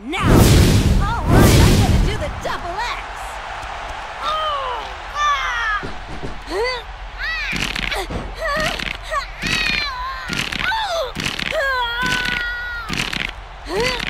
Now! All right, I'm gonna do the double X! Oh! Ah! Huh? Ah! Ah! Ah! Oh! Ah!